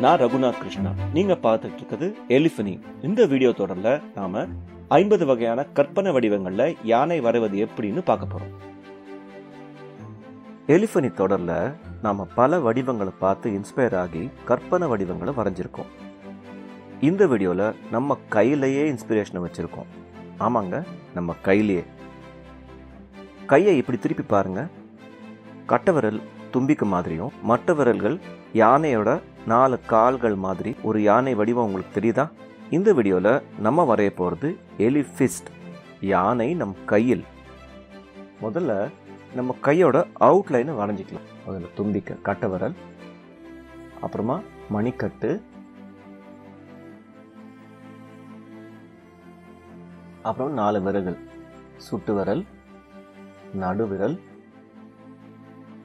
நான் ரகுநாத் கிருஷ்ணா. நீங்க பார்த்துட்டு இருக்கிறது எலிஃபனி. இந்த வீடியோ தொடர்ல நாம ஐம்பது வகையான கற்பனை வடிவங்கள்ல யானை வரைவது எப்படின்னு பார்க்க போறோம். எலிஃபனி தொடர்ல நாம பல வடிவங்களை பார்த்து இன்ஸ்பயர் ஆகி கற்பனை வடிவங்களை வரைஞ்சிருக்கோம். இந்த வீடியோவில் நம்ம கையிலேயே இன்ஸ்பிரேஷனை வச்சுருக்கோம். ஆமாங்க நம்ம கையிலேயே. கையை இப்படி திருப்பி பாருங்க. கட்டவிரல் தும்பிக்கு மாதிரியும் மற்ற விரல்கள் யானையோட நாலு கால்கள் மாதிரி ஒரு யானை வடிவம் உங்களுக்கு தெரியுதா? இந்த வீடியோவில் நம்ம வரைய போகிறது எலிஃபிஸ்ட் யானை நம் கையில். முதல்ல நம்ம கையோட அவுட்லைனை வரைஞ்சிக்கலாம். முதல்ல தும்பிக்க கட்டவரல் அப்புறமா மணிக்கட்டு அப்புறம் நாலு விரல்கள். சுட்டு விரல் நடுவிரல்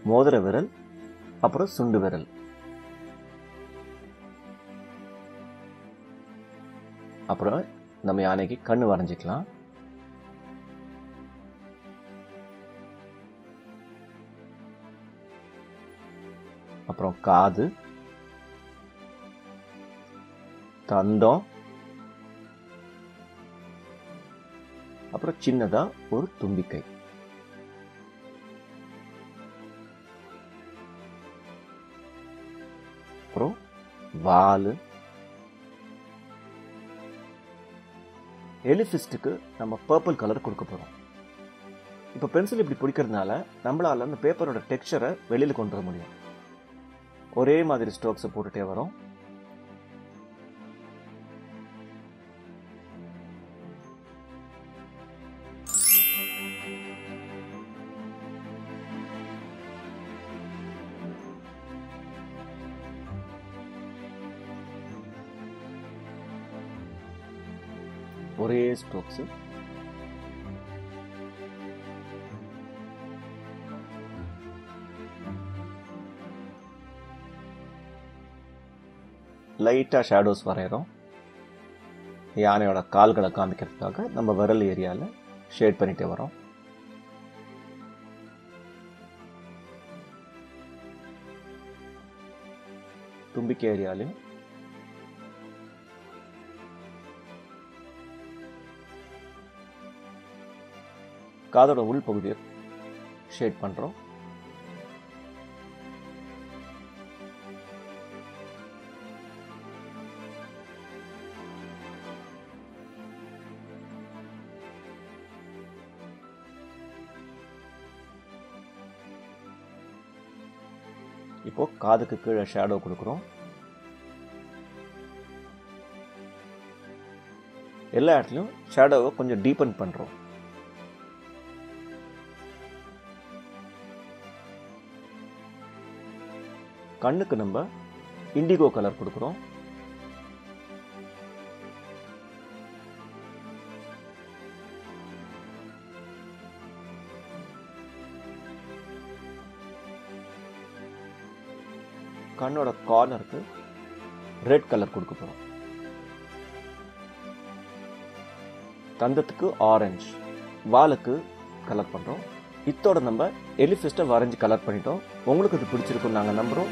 மோதிர விரல் அப்புறம் சுண்டு விரல். அப்புறம் நம்ம யானைக்கு கண்ணு வரைஞ்சிக்கலாம். அப்புறம் காது. தந்தம். அப்புறம் சின்னதா ஒரு தும்பிக்கை. அப்புறம் வால். எலிஃபிஸ்ட்டுக்கு நம்ம பர்பிள் கலர் கொடுக்க போகிறோம் இப்போ பென்சில் இப்படி பிடிக்கிறதுனால நம்மளால அந்த பேப்பரோட டெக்ஸ்சரை வெளியில் கொண்டு வர முடியும். ஒரே மாதிரி ஸ்ட்ரோக்ஸை போட்டுகிட்டே வரோம். ஒரே ஸ்ட்ரோக்ஸு. லைட்டாக ஷேடோஸ் வரைகிறோம் யானையோட கால்களை காமிக்கிறதுக்காக நம்ம விரல் ஏரியாவில் ஷேட் பண்ணிகிட்டே வரோம் தும்பிக்கை ஏரியாலையும் காதோட உள் பகுதியை ஷேட் பண்ணுறோம் இப்போ காதுக்கு கீழே ஷேடோ கொடுக்குறோம். எல்லா இடத்துலையும் ஷேடோவை கொஞ்சம் டீப்பன் பண்ணுறோம் கண்ணுக்கு நம்ம இண்டிகோ கலர் கொடுக்குறோம். கண்ணோட கார்னருக்கு ரெட் கலர் கொடுக்க போகிறோம் தந்தத்துக்கு ஆரஞ்சு வாலுக்கு கலர் பண்ணுறோம் இத்தோட நம்ம எலிஃபெஸ்ட்டை வரைஞ்சி கலர் பண்ணிட்டோம். உங்களுக்கு இது பிடிச்சிருக்குன்னு நாங்கள் நம்புகிறோம்